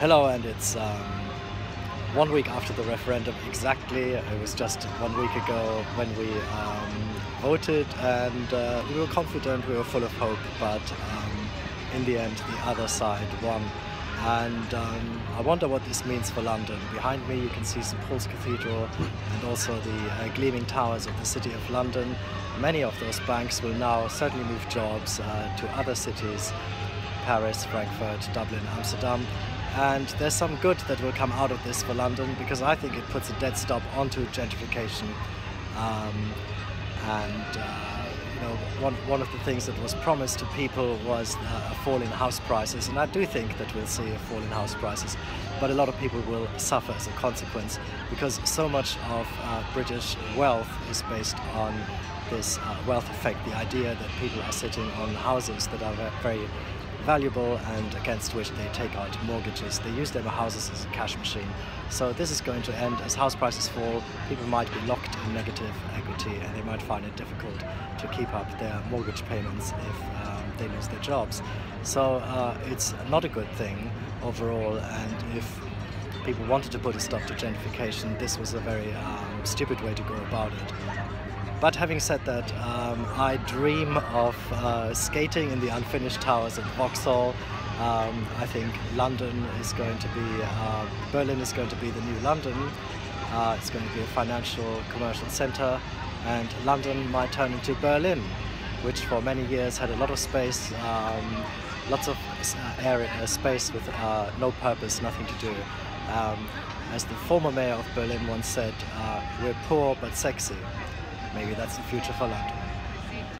Hello, and it's um, one week after the referendum exactly. It was just one week ago when we um, voted, and uh, we were confident, we were full of hope, but um, in the end, the other side won. And um, I wonder what this means for London. Behind me, you can see St Paul's Cathedral and also the uh, gleaming towers of the City of London. Many of those banks will now certainly move jobs uh, to other cities Paris, Frankfurt, Dublin, Amsterdam, and there's some good that will come out of this for London because I think it puts a dead stop onto gentrification. Um, and uh, you know, one, one of the things that was promised to people was uh, a fall in house prices, and I do think that we'll see a fall in house prices, but a lot of people will suffer as a consequence because so much of uh, British wealth is based on this uh, wealth effect, the idea that people are sitting on houses that are very valuable and against which they take out mortgages. They use their houses as a cash machine. So this is going to end as house prices fall. People might be locked in negative equity and they might find it difficult to keep up their mortgage payments if um, they lose their jobs. So uh, it's not a good thing overall and if people wanted to put a stop to gentrification, this was a very um, stupid way to go about it. But having said that, um, I dream of uh, skating in the unfinished towers at Vauxhall. Um, I think London is going to be, uh, Berlin is going to be the new London. Uh, it's going to be a financial, commercial centre, and London might turn into Berlin, which for many years had a lot of space, um, lots of uh, area, uh, space with uh, no purpose, nothing to do. Um, as the former mayor of Berlin once said, we're poor but sexy. Maybe that's the future for London.